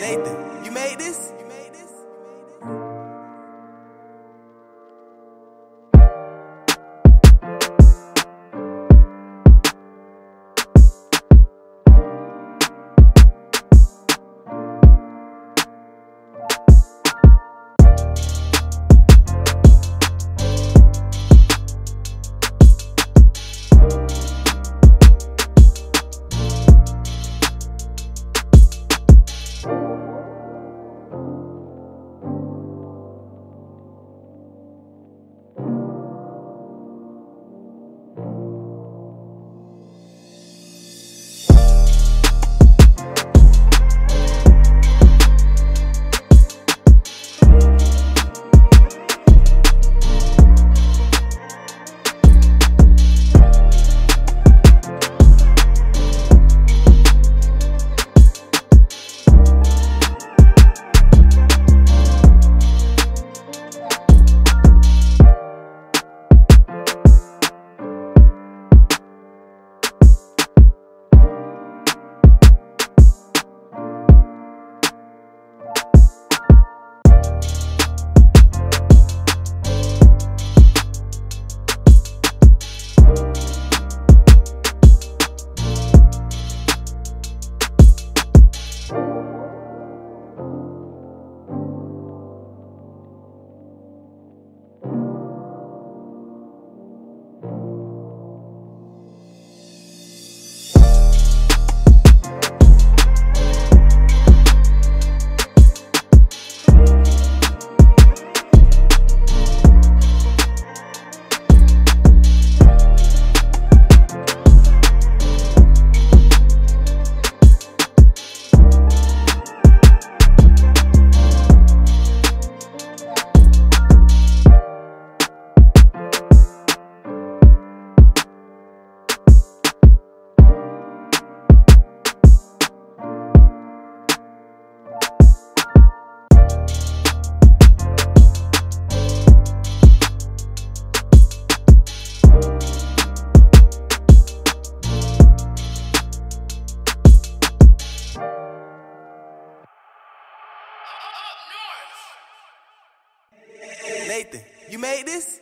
Nathan, Nathan, you made this?